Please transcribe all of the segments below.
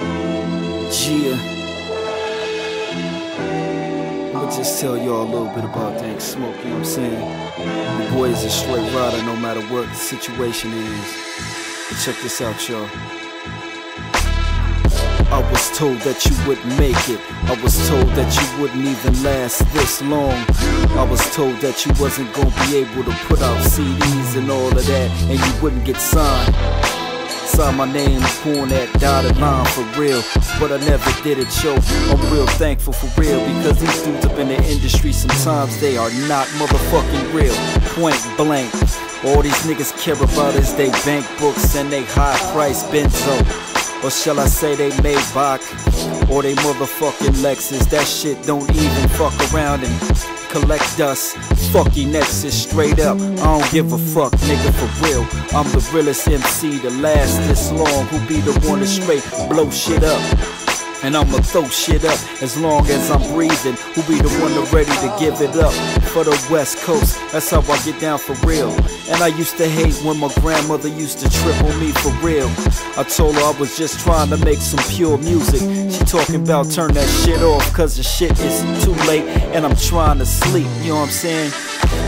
Yeah. I'ma just tell y'all a little bit about Dank Smoke, you know what I'm saying? The boy is a straight rider no matter what the situation is. But check this out, y'all. I was told that you wouldn't make it. I was told that you wouldn't even last this long. I was told that you wasn't gonna be able to put out CDs and all of that, and you wouldn't get signed. Sign my name upon that dotted line for real, but I never did it, yo. I'm real thankful for real because these dudes up in the industry sometimes they are not motherfucking real. Point blank. All these niggas care about is they bank books and they high price benzo. Or shall I say they Maybach or they motherfucking Lexus? That shit don't even fuck around and collect dust. Fucky Nexus straight up. I don't give a fuck, nigga, for real. I'm the realest MC to last this long. Who be the one to straight blow shit up? And I'ma throw shit up as long as I'm breathing. Who be the one to ready to give it up for the West Coast? That's how I get down for real. And I used to hate when my grandmother used to trip on me for real. I told her I was just trying to make some pure music. She talking about turn that shit off, cause the shit is too late and I'm trying to sleep. You know what I'm saying?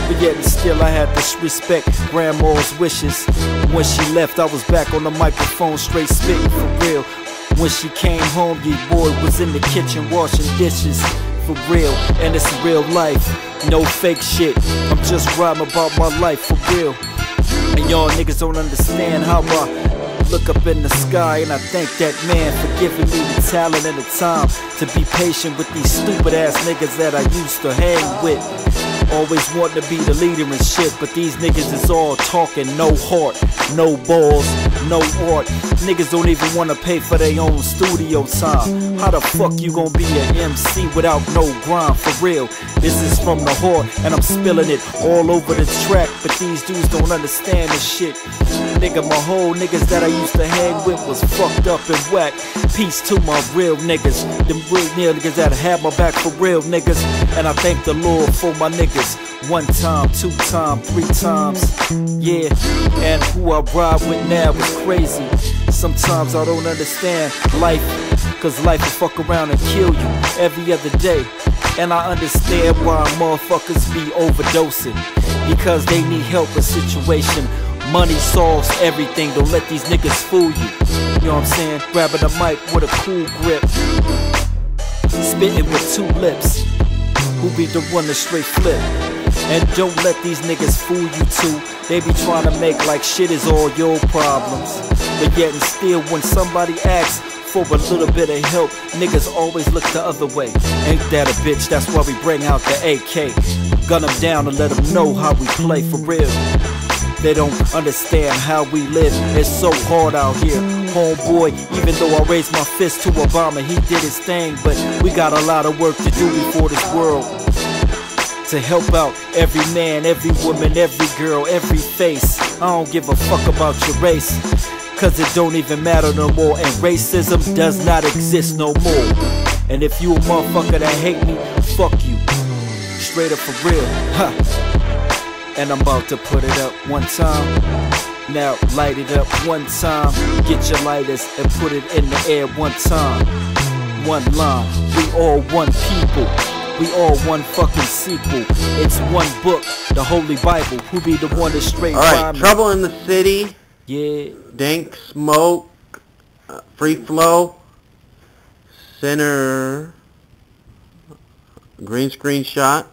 But yet and still I had to respect grandma's wishes. When she left, I was back on the microphone, straight spitting for real. When she came home, your boy was in the kitchen washing dishes. For real, and it's real life. No fake shit. I'm just rhyming about my life for real. And y'all niggas don't understand how I look up in the sky and I thank that man for giving me the talent and the time to be patient with these stupid ass niggas that I used to hang with. Always wanting to be the leader and shit, but these niggas is all talking, no heart, no balls, no art. Niggas don't even wanna pay for their own studio time. How the fuck you gonna be an MC without no grind for real? This is from the heart, and I'm spilling it all over the track, but these dudes don't understand this shit. Nigga, my whole niggas that I used to hang with was fucked up and whack. Peace to my real niggas, them real niggas that have my back for real niggas, and I thank the Lord for my niggas. One time, two time, three times. Yeah, and who I ride with now is crazy. Sometimes I don't understand life, cause life will fuck around and kill you every other day. And I understand why motherfuckers be overdosing, because they need help with situation. Money solves everything, don't let these niggas fool you. You know what I'm saying? Grabbing a mic with a cool grip, spitting with two lips. Who be the one to straight flip? And don't let these niggas fool you too. They be trying to make like shit is all your problems. But yet and still, when somebody asks for a little bit of help, niggas always look the other way. Ain't that a bitch? That's why we bring out the AK. Gun them down and let them know how we play for real. They don't understand how we live. It's so hard out here. Homeboy, even though I raised my fist to Obama, he did his thing. But we got a lot of work to do before this world. To help out every man, every woman, every girl, every face. I don't give a fuck about your race. Cause it don't even matter no more. And racism does not exist no more. And if you a motherfucker that hate me, fuck you. Straight up for real. Huh. And I'm about to put it up one time. Now light it up one time. Get your lighters and put it in the air one time. One line. We all one people. We all one fucking sequel. It's one book, the Holy Bible. Who be the one that straight Alright. Trouble in the City, Yeah. Dank Smoke, uh, Free Flow, Center, Green Screen Shot,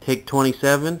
Take 27,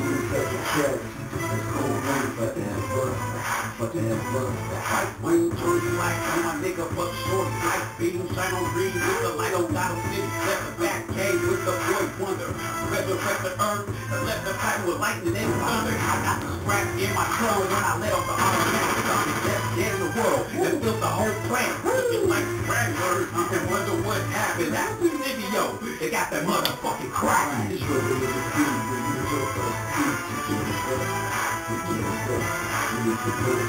fuck short, shine on green with the light on back cave with the boy wonder. The earth, and the with lightning and thunder. I got the in my when I let off the in the world, and built the whole planet. looking like stragglers and wonder what happened. That's the. They got that motherfucking crack. It's struggle over,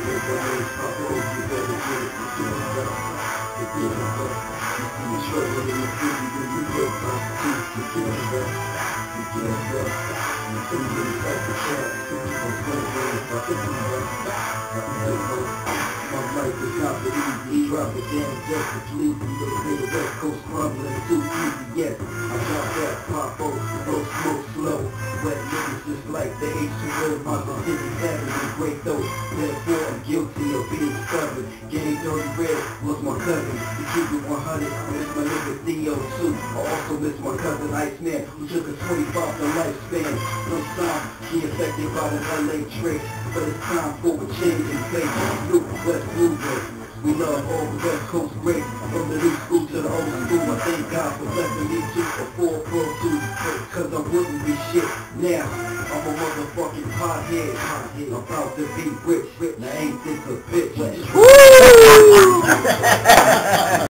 you Together. The struggle in the city you. You see the just to West Coast crumbling too easy, yes. I drop that pop out, no smoke slow. Wet niggas just like the H2O, my Mississippi Avenue, great though. Therefore, I'm guilty of being stubborn. Game Dirty Red was my cousin. To keep it 100, I miss my nigga Theo too. I also miss my cousin Iceman, who took a 25 the lifespan. Sometimes he affected by the LA trick, but it's time for a change in face. New West movement. We love all the West Coast race. From the new school to the old school I thank God for blessing me to a four pro two Cause I wouldn't be shit now. I'm a motherfucking pothead About to be rich Now ain't this a bitch?